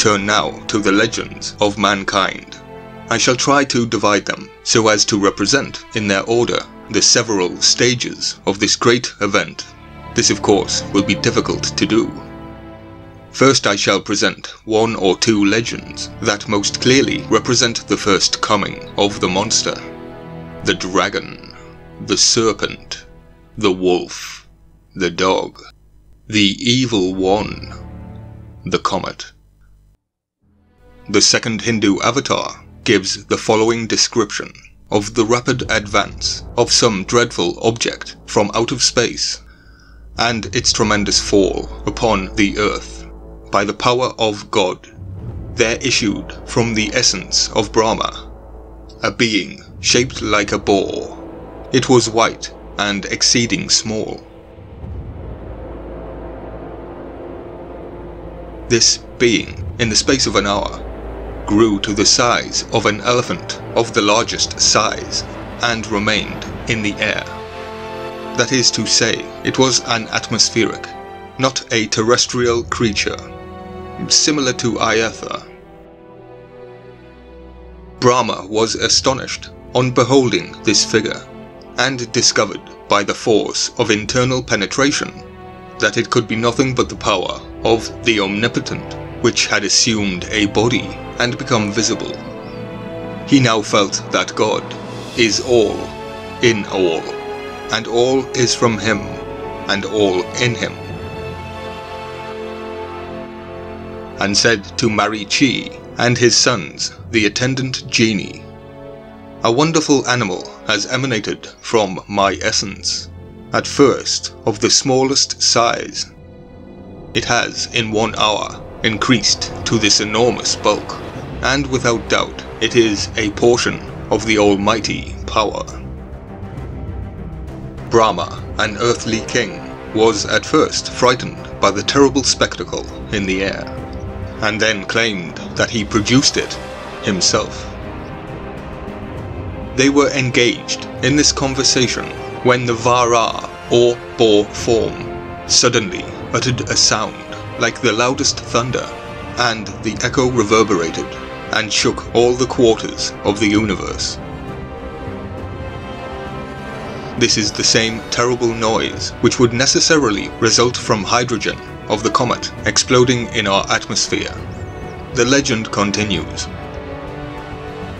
turn now to the legends of mankind. I shall try to divide them so as to represent, in their order, the several stages of this great event. This, of course, will be difficult to do. First I shall present one or two legends that most clearly represent the first coming of the monster. The dragon, the serpent, the wolf, the dog, the evil one, the comet. The second Hindu avatar gives the following description of the rapid advance of some dreadful object from out of space and its tremendous fall upon the earth by the power of God. There issued from the essence of Brahma a being shaped like a boar. It was white and exceeding small. This being, in the space of an hour, grew to the size of an elephant of the largest size and remained in the air. That is to say, it was an atmospheric, not a terrestrial creature, similar to Iatha. Brahma was astonished on beholding this figure, and discovered by the force of internal penetration that it could be nothing but the power of the Omnipotent, which had assumed a body and become visible. He now felt that God is all, in all, and all is from Him, and all in Him. And said to Marichi and his sons, the attendant genie, A wonderful animal has emanated from my essence, at first of the smallest size. It has, in one hour, increased to this enormous bulk and without doubt it is a portion of the almighty power. Brahma, an earthly king, was at first frightened by the terrible spectacle in the air, and then claimed that he produced it himself. They were engaged in this conversation when the Vara, or boar form, suddenly uttered a sound like the loudest thunder, and the echo reverberated and shook all the quarters of the universe. This is the same terrible noise which would necessarily result from hydrogen of the comet exploding in our atmosphere. The legend continues.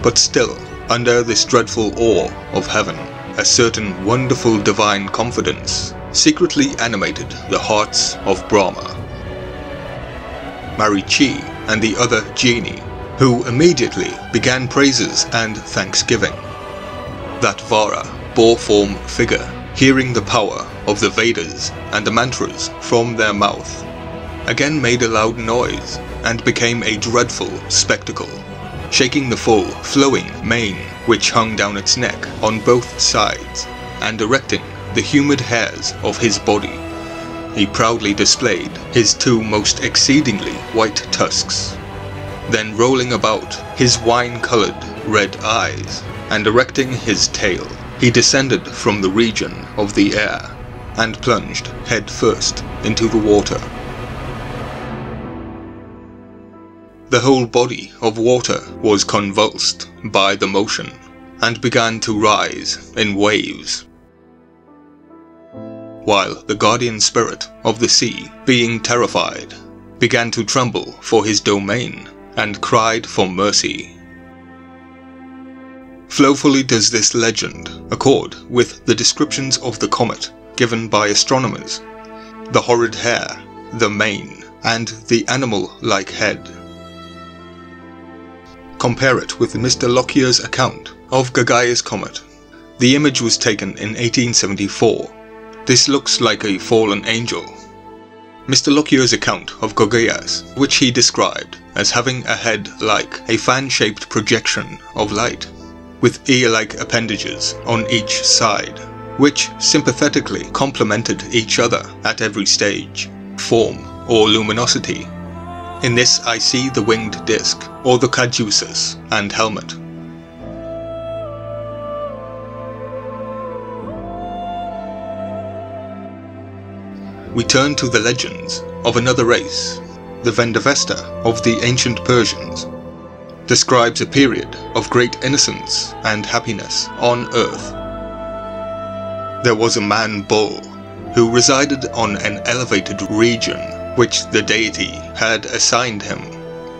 But still, under this dreadful awe of heaven, a certain wonderful divine confidence secretly animated the hearts of Brahma. Marichi and the other genii who immediately began praises and thanksgiving. That Vara, boar form figure, hearing the power of the Vedas and the mantras from their mouth, again made a loud noise and became a dreadful spectacle, shaking the full, flowing mane which hung down its neck on both sides, and erecting the humid hairs of his body. He proudly displayed his two most exceedingly white tusks, then rolling about his wine-colored red eyes, and erecting his tail, he descended from the region of the air, and plunged head first into the water. The whole body of water was convulsed by the motion, and began to rise in waves. While the guardian spirit of the sea, being terrified, began to tremble for his domain and cried for mercy. Flowfully does this legend accord with the descriptions of the comet given by astronomers, the horrid hair, the mane, and the animal-like head. Compare it with Mr. Lockyer's account of Coggia's comet. The image was taken in 1874. This looks like a fallen angel Mr. Lockyer's account of Coggia's, which he described as having a head like a fan-shaped projection of light, with ear-like appendages on each side, which sympathetically complemented each other at every stage, form, or luminosity. In this I see the winged disc, or the caduceus, and helmet. We turn to the legends of another race, the Zend-Avesta of the ancient Persians, describes a period of great innocence and happiness on earth. There was a man bull who resided on an elevated region which the deity had assigned him.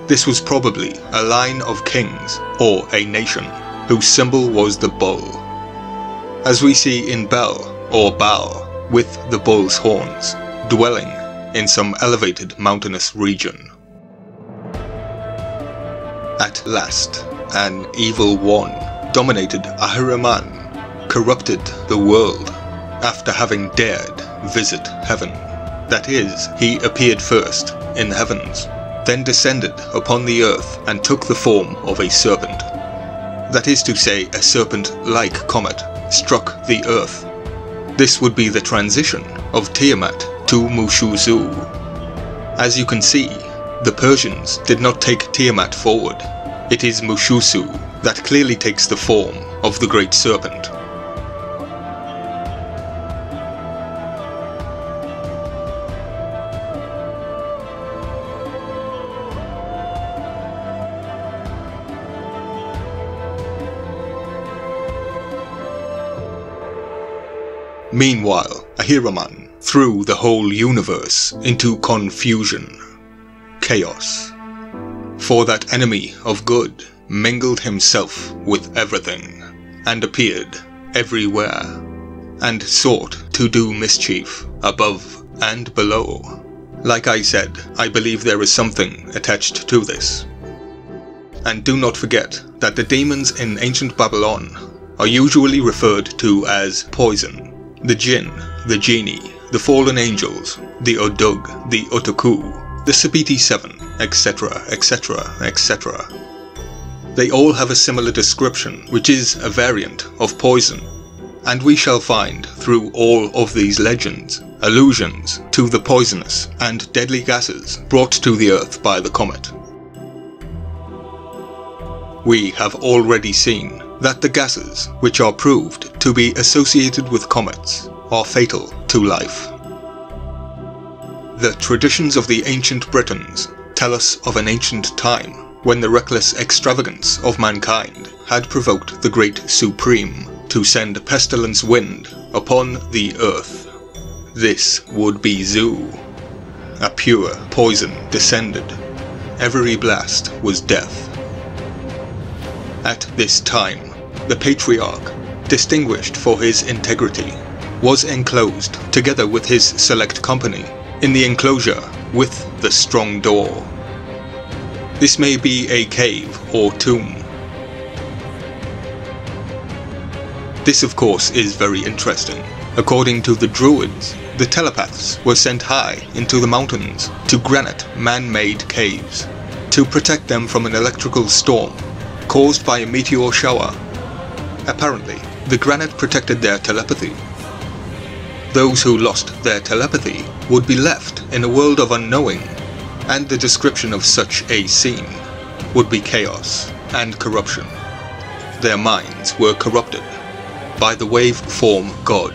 This was probably a line of kings or a nation whose symbol was the bull. As we see in Bel or Baal with the bull's horns, dwelling in some elevated mountainous region. At last, an evil one dominated Ahriman, corrupted the world after having dared visit heaven. That is, he appeared first in the heavens, then descended upon the earth and took the form of a serpent. That is to say, a serpent-like comet struck the earth. This would be the transition of Tiamat to Mushussu. As you can see, the Persians did not take Tiamat forward. It is Mushussu that clearly takes the form of the great serpent. Meanwhile, Ahriman threw the whole universe into confusion, chaos. For that enemy of good mingled himself with everything, and appeared everywhere, and sought to do mischief above and below. Like I said, I believe there is something attached to this. And do not forget that the demons in ancient Babylon are usually referred to as poison the Jinn, the Genie, the Fallen Angels, the Udug, the Utukku, the Sebitti Seven, etc., etc., etc. They all have a similar description, which is a variant of poison, and we shall find through all of these legends allusions to the poisonous and deadly gases brought to the Earth by the comet. We have already seen that the gases, which are proved to be associated with comets, are fatal to life. The traditions of the ancient Britons tell us of an ancient time when the reckless extravagance of mankind had provoked the great Supreme to send pestilence wind upon the earth. This would be Zu. A pure poison descended. Every blast was death. At this time, the patriarch, distinguished for his integrity, was enclosed together with his select company in the enclosure with the strong door. This may be a cave or tomb. This of course is very interesting. According to the Druids, the telepaths were sent high into the mountains to granite man-made caves to protect them from an electrical storm caused by a meteor shower Apparently, the granite protected their telepathy. Those who lost their telepathy would be left in a world of unknowing, and the description of such a scene would be chaos and corruption. Their minds were corrupted by the waveform god.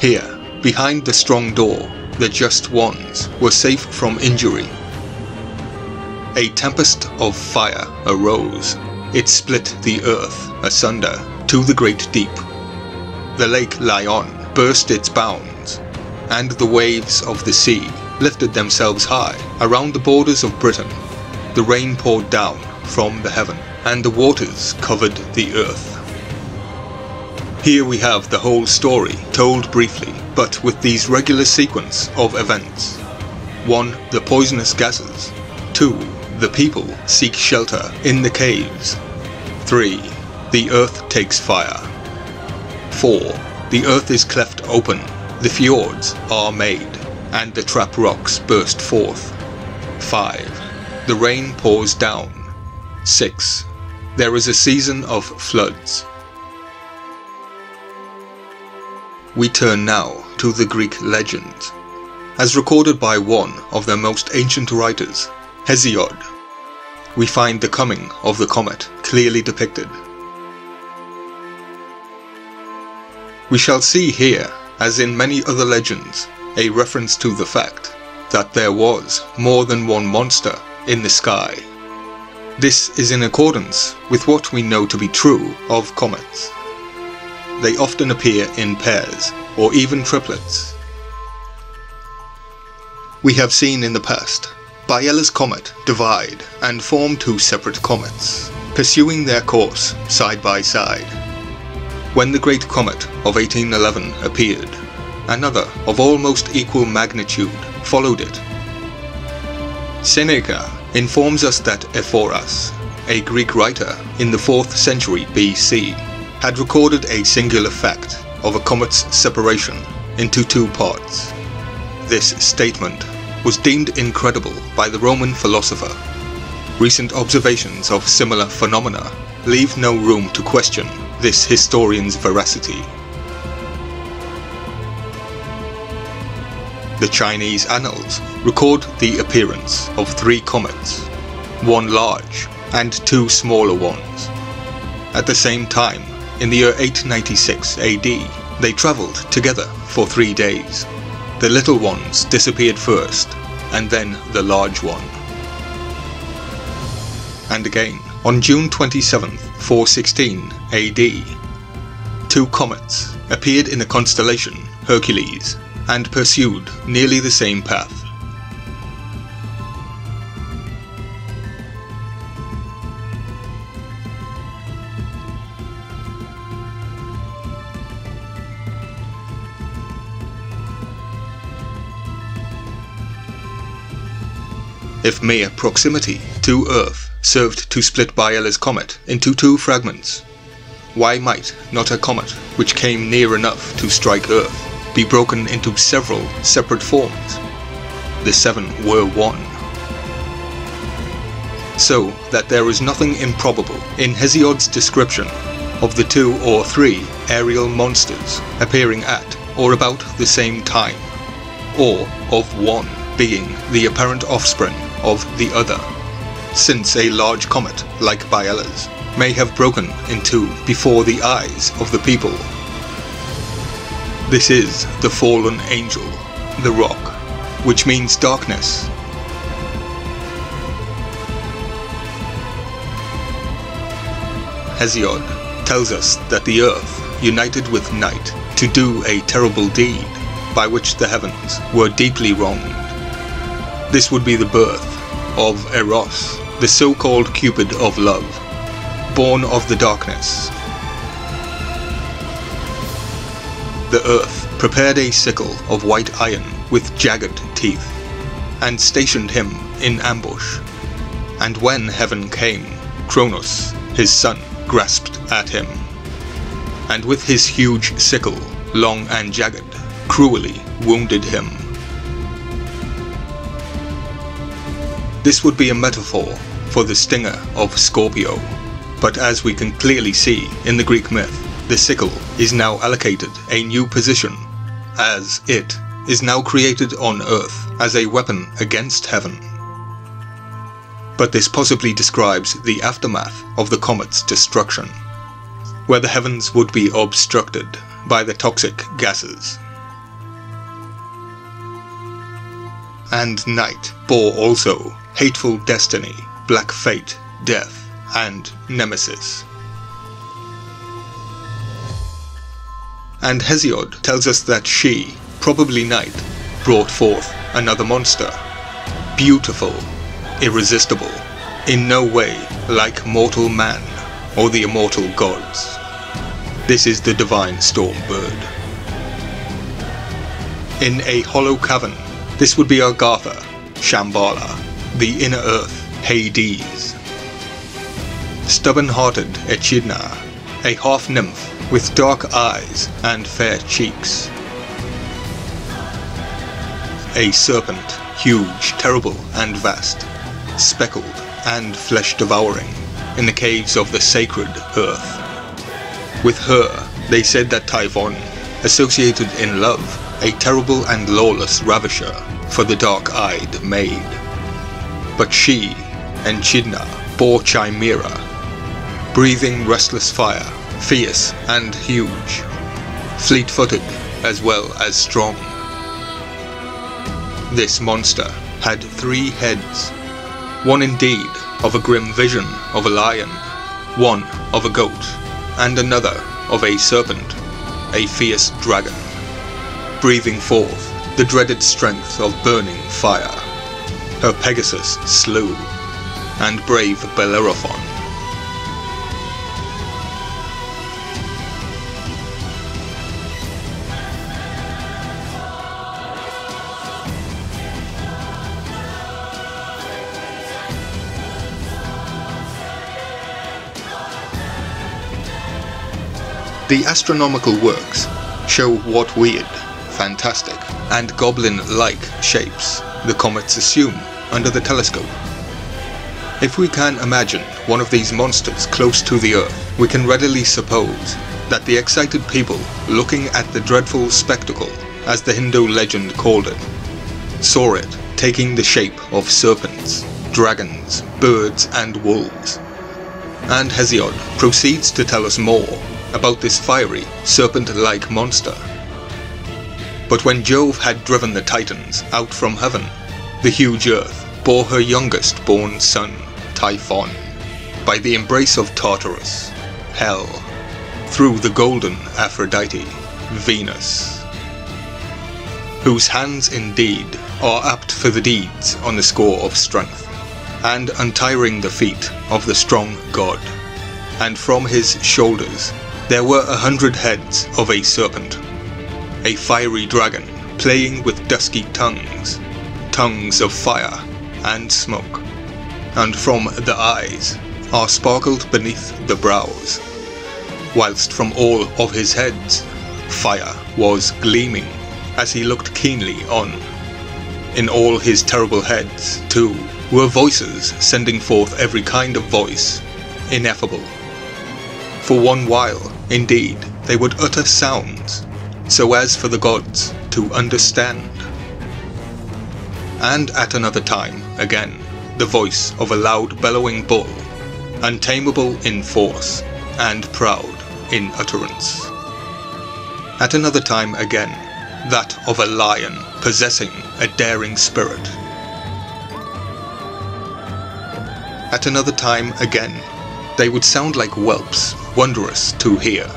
Here, behind the strong door, the just ones were safe from injury a tempest of fire arose. It split the earth asunder to the great deep. The lake Llion burst its bounds, and the waves of the sea lifted themselves high around the borders of Britain. The rain poured down from the heaven, and the waters covered the earth. Here we have the whole story told briefly, but with these regular sequence of events. 1. The poisonous gases. 2 the people seek shelter in the caves. 3. The earth takes fire. 4. The earth is cleft open, the fjords are made, and the trap rocks burst forth. 5. The rain pours down. 6. There is a season of floods. We turn now to the Greek legends. As recorded by one of their most ancient writers, Hesiod, we find the coming of the comet clearly depicted. We shall see here, as in many other legends, a reference to the fact that there was more than one monster in the sky. This is in accordance with what we know to be true of comets. They often appear in pairs, or even triplets. We have seen in the past Biela's comet divide and form two separate comets, pursuing their course side by side. When the Great Comet of 1811 appeared, another of almost equal magnitude followed it. Seneca informs us that Ephorus, a Greek writer in the 4th century BC, had recorded a singular fact of a comet's separation into two parts. This statement was deemed incredible by the Roman philosopher. Recent observations of similar phenomena leave no room to question this historian's veracity. The Chinese annals record the appearance of three comets, one large and two smaller ones. At the same time, in the year 896 AD, they travelled together for three days. The little ones disappeared first, and then the large one. And again, on June 27, 416 AD, two comets appeared in the constellation Hercules and pursued nearly the same path. If mere proximity to Earth served to split Biela's comet into two fragments, why might not a comet which came near enough to strike Earth be broken into several separate forms. The seven were one. So that there is nothing improbable in Hesiod's description of the two or three aerial monsters appearing at or about the same time, or of one being the apparent offspring of the other, since a large comet like Biela's may have broken in two before the eyes of the people this is the fallen angel, the rock, which means darkness. Hesiod tells us that the earth united with night to do a terrible deed by which the heavens were deeply wronged. This would be the birth of Eros, the so-called Cupid of love, born of the darkness the earth prepared a sickle of white iron with jagged teeth, and stationed him in ambush. And when heaven came, Cronos, his son, grasped at him, and with his huge sickle, long and jagged, cruelly wounded him. This would be a metaphor for the stinger of Scorpio, but as we can clearly see in the Greek myth, the sickle is now allocated a new position, as it is now created on Earth as a weapon against heaven. But this possibly describes the aftermath of the comet's destruction, where the heavens would be obstructed by the toxic gases. And night bore also hateful destiny, black fate, death, and nemesis. and Hesiod tells us that she, probably Night, brought forth another monster. Beautiful, irresistible, in no way like mortal man or the immortal gods. This is the divine storm bird. In a hollow cavern, this would be Agartha, Shambhala, the inner earth, Hades. Stubborn-hearted Echidna, a half-nymph with dark eyes and fair cheeks. A serpent, huge, terrible, and vast, speckled and flesh-devouring, in the caves of the sacred earth. With her, they said that Typhon, associated in love, a terrible and lawless ravisher for the dark-eyed maid. But she, Echidna, bore Chimera, breathing restless fire fierce and huge, fleet-footed as well as strong. This monster had three heads, one indeed of a grim vision of a lion, one of a goat, and another of a serpent, a fierce dragon, breathing forth the dreaded strength of burning fire. Her Pegasus slew, and brave Bellerophon. The astronomical works show what weird, fantastic, and goblin-like shapes the comets assume under the telescope. If we can imagine one of these monsters close to the Earth, we can readily suppose that the excited people looking at the dreadful spectacle, as the Hindu legend called it, saw it taking the shape of serpents, dragons, birds, and wolves. And Hesiod proceeds to tell us more about this fiery, serpent-like monster. But when Jove had driven the Titans out from heaven, the huge earth bore her youngest born son, Typhon, by the embrace of Tartarus, Hell, through the golden Aphrodite, Venus, whose hands indeed are apt for the deeds on the score of strength, and untiring the feet of the strong god, and from his shoulders there were a hundred heads of a serpent, a fiery dragon playing with dusky tongues, tongues of fire and smoke, and from the eyes are sparkled beneath the brows, whilst from all of his heads fire was gleaming as he looked keenly on. In all his terrible heads, too, were voices sending forth every kind of voice, ineffable. For one while Indeed, they would utter sounds, so as for the gods to understand. And at another time, again, the voice of a loud bellowing bull, untamable in force, and proud in utterance. At another time again, that of a lion possessing a daring spirit. At another time again, they would sound like whelps wondrous to hear.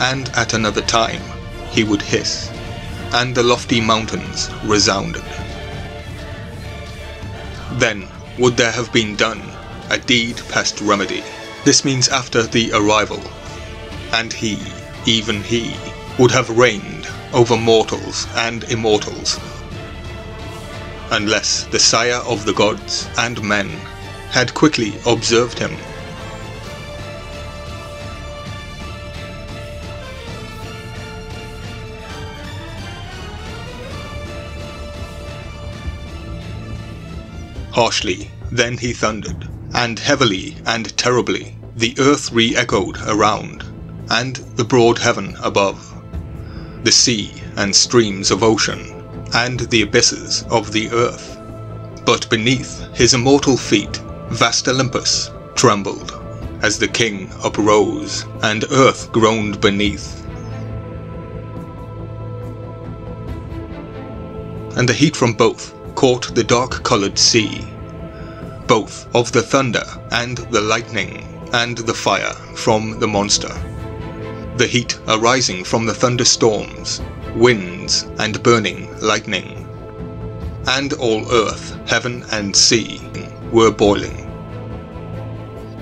And at another time he would hiss, and the lofty mountains resounded. Then would there have been done a deed past remedy. This means after the arrival. And he, even he, would have reigned over mortals and immortals. Unless the sire of the gods and men had quickly observed him Harshly, then he thundered, and heavily and terribly the earth re-echoed around, and the broad heaven above, the sea and streams of ocean, and the abysses of the earth. But beneath his immortal feet, vast Olympus trembled, as the king uprose, and earth groaned beneath. And the heat from both caught the dark-coloured sea, both of the thunder and the lightning, and the fire from the monster. The heat arising from the thunderstorms, winds, and burning lightning. And all earth, heaven, and sea were boiling.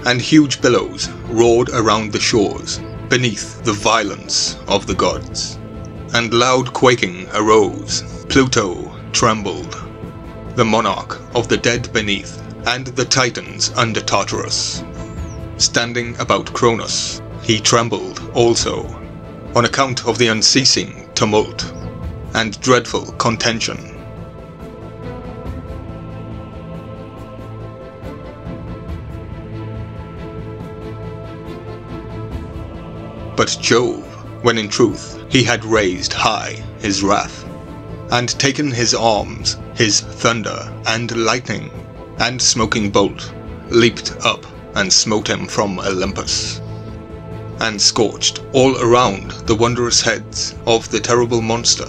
And huge billows roared around the shores, beneath the violence of the gods. And loud quaking arose, Pluto trembled, the monarch of the dead beneath, and the Titans under Tartarus. Standing about Kronos, he trembled also, on account of the unceasing tumult and dreadful contention. But Jove, when in truth he had raised high his wrath, and taken his arms, his thunder and lightning, and smoking bolt, leaped up and smote him from Olympus. and scorched all around the wondrous heads of the terrible monster.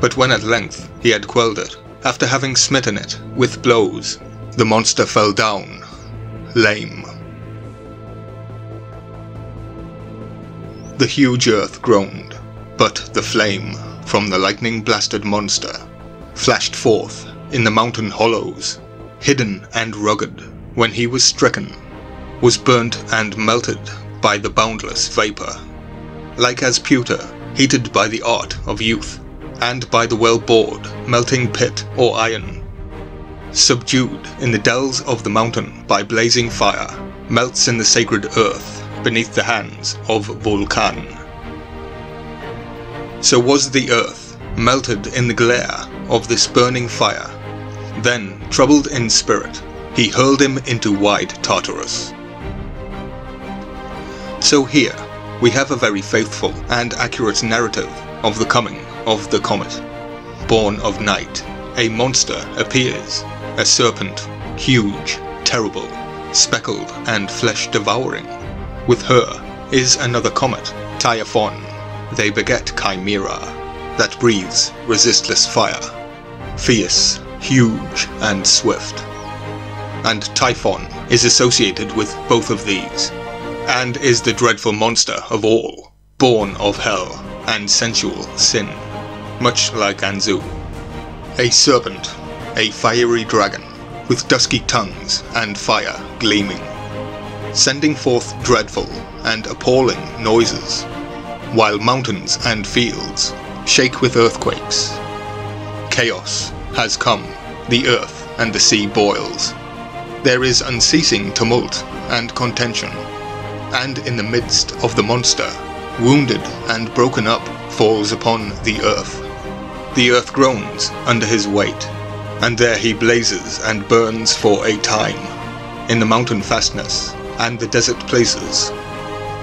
But when at length he had quelled it, after having smitten it with blows, the monster fell down, lame. The huge earth groaned, but the flame from the lightning blasted monster flashed forth in the mountain hollows, hidden and rugged when he was stricken, was burnt and melted by the boundless vapour, like as pewter heated by the art of youth and by the well-bored, melting pit or iron. Subdued in the dells of the mountain by blazing fire, melts in the sacred earth beneath the hands of Vulcan. So was the earth melted in the glare of this burning fire. Then, troubled in spirit, he hurled him into wide Tartarus. So here, we have a very faithful and accurate narrative of the coming of the comet. Born of night, a monster appears, a serpent, huge, terrible, speckled and flesh-devouring. With her is another comet, Typhon. They beget Chimera, that breathes resistless fire, fierce, huge, and swift. And Typhon is associated with both of these, and is the dreadful monster of all, born of hell and sensual sin much like Anzu. A serpent, a fiery dragon, with dusky tongues and fire gleaming, sending forth dreadful and appalling noises, while mountains and fields shake with earthquakes. Chaos has come, the earth and the sea boils. There is unceasing tumult and contention, and in the midst of the monster, wounded and broken up, falls upon the earth the earth groans under his weight, and there he blazes and burns for a time, in the mountain fastness and the desert places,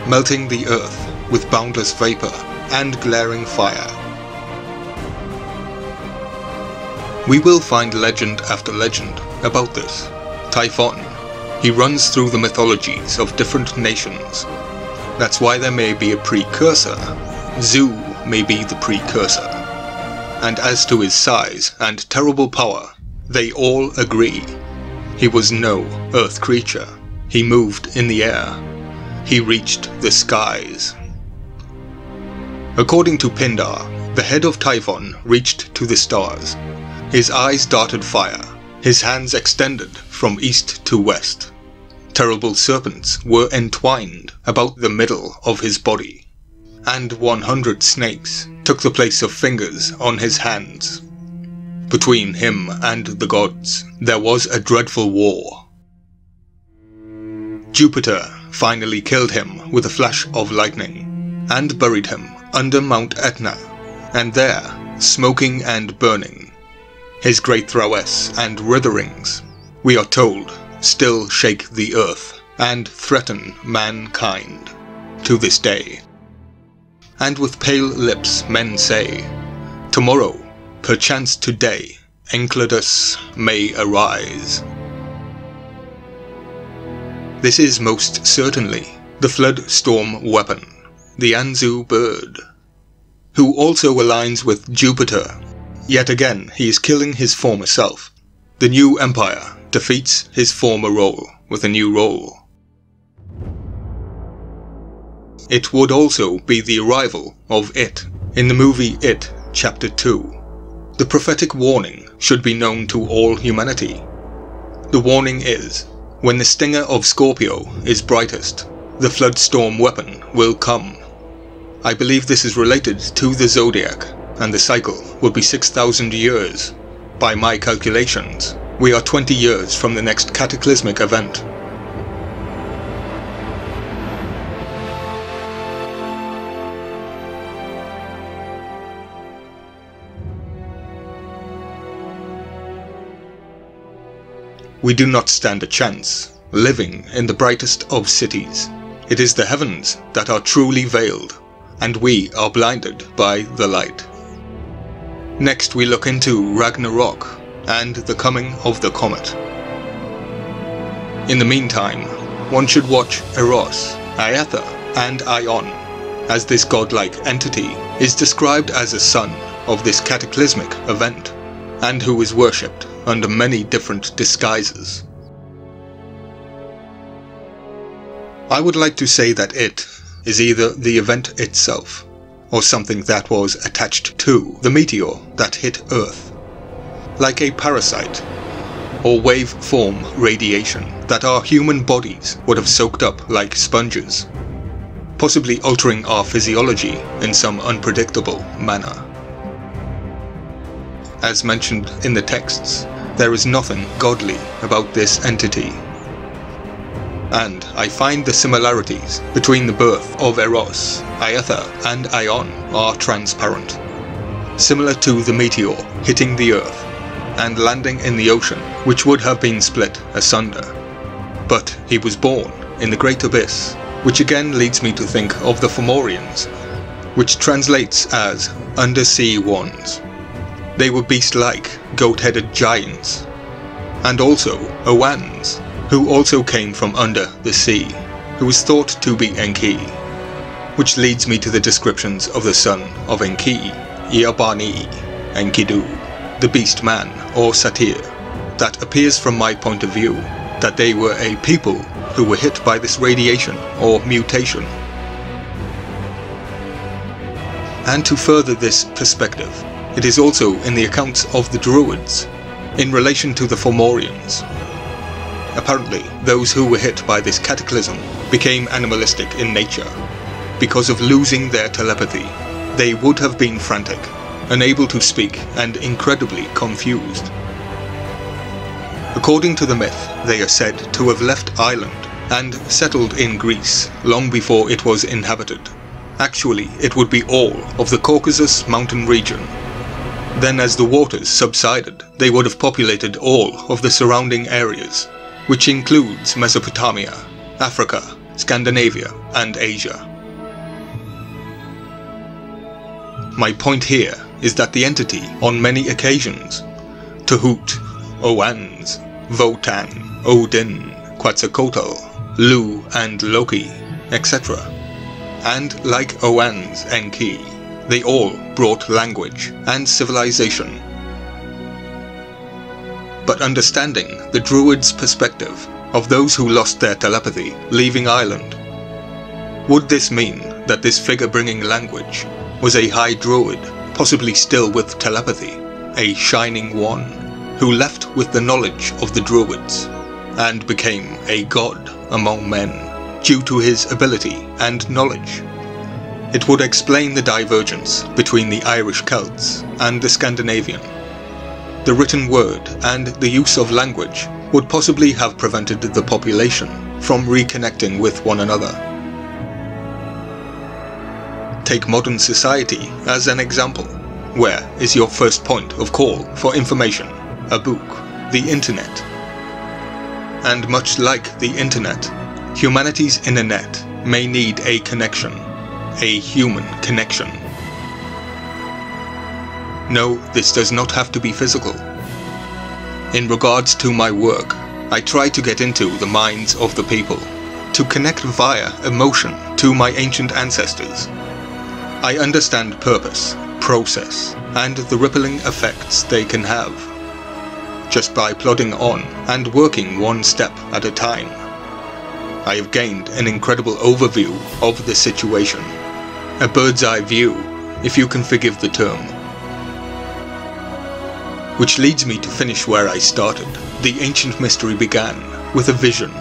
melting the earth with boundless vapor and glaring fire. We will find legend after legend about this. Typhon. He runs through the mythologies of different nations. That's why there may be a precursor. Zu may be the precursor and as to his size and terrible power, they all agree. He was no earth creature. He moved in the air. He reached the skies. According to Pindar, the head of Typhon reached to the stars. His eyes darted fire, his hands extended from east to west. Terrible serpents were entwined about the middle of his body and 100 snakes took the place of fingers on his hands. Between him and the gods, there was a dreadful war. Jupiter finally killed him with a flash of lightning, and buried him under Mount Etna, and there, smoking and burning, his great thrawess and witherings, we are told, still shake the earth and threaten mankind to this day and with pale lips men say, Tomorrow, perchance today, Enceladus may arise. This is most certainly the flood storm weapon, the Anzu bird, who also aligns with Jupiter. Yet again he is killing his former self. The new empire defeats his former role with a new role. It would also be the arrival of It in the movie It, Chapter 2. The prophetic warning should be known to all humanity. The warning is, when the stinger of Scorpio is brightest, the floodstorm weapon will come. I believe this is related to the zodiac, and the cycle will be 6,000 years. By my calculations, we are 20 years from the next cataclysmic event. We do not stand a chance, living in the brightest of cities. It is the heavens that are truly veiled, and we are blinded by the light. Next, we look into Ragnarok and the coming of the comet. In the meantime, one should watch Eros, Iatha, and Aion, as this godlike entity is described as a son of this cataclysmic event, and who is worshipped under many different disguises. I would like to say that it is either the event itself, or something that was attached to the meteor that hit Earth, like a parasite or wave-form radiation that our human bodies would have soaked up like sponges, possibly altering our physiology in some unpredictable manner. As mentioned in the texts, there is nothing godly about this entity. And I find the similarities between the birth of Eros, Iatha, and Aion are transparent. Similar to the meteor hitting the Earth and landing in the ocean, which would have been split asunder. But he was born in the Great Abyss, which again leads me to think of the Fomorians, which translates as undersea ones. They were beast-like, goat-headed giants. And also Oannes, who also came from under the sea, who was thought to be Enki. Which leads me to the descriptions of the son of Enki, Eabani, Enkidu, the beast man or satyr, that appears from my point of view that they were a people who were hit by this radiation or mutation. And to further this perspective, it is also in the accounts of the Druids, in relation to the Fomorians. Apparently, those who were hit by this cataclysm became animalistic in nature. Because of losing their telepathy, they would have been frantic, unable to speak, and incredibly confused. According to the myth, they are said to have left Ireland and settled in Greece long before it was inhabited. Actually, it would be all of the Caucasus mountain region then as the waters subsided, they would have populated all of the surrounding areas, which includes Mesopotamia, Africa, Scandinavia, and Asia. My point here is that the entity, on many occasions, Tuhut, Oannes, Votan, Odin, Quetzalcoatl, Lu, and Loki, etc., and like Oannes Enki, they all brought language and civilization. But understanding the Druids' perspective of those who lost their telepathy leaving Ireland, would this mean that this figure bringing language was a high druid, possibly still with telepathy, a shining one, who left with the knowledge of the Druids, and became a god among men due to his ability and knowledge? It would explain the divergence between the Irish Celts and the Scandinavian. The written word and the use of language would possibly have prevented the population from reconnecting with one another. Take modern society as an example. Where is your first point of call for information? A book, the internet. And much like the internet, humanity's internet may need a connection a human connection. No, this does not have to be physical. In regards to my work, I try to get into the minds of the people, to connect via emotion to my ancient ancestors. I understand purpose, process, and the rippling effects they can have, just by plodding on and working one step at a time. I have gained an incredible overview of the situation a bird's eye view, if you can forgive the term. Which leads me to finish where I started. The ancient mystery began with a vision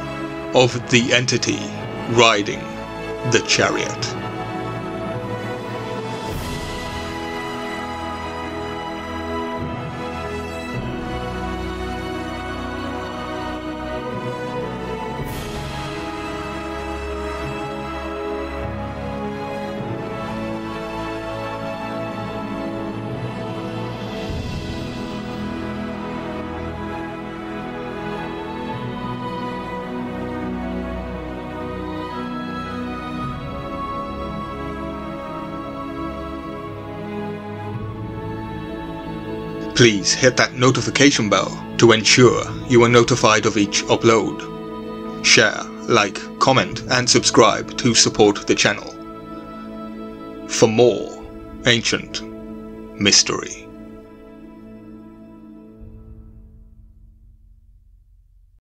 of the entity riding the chariot. Please hit that notification bell to ensure you are notified of each upload. Share, like, comment and subscribe to support the channel. For more ancient mystery.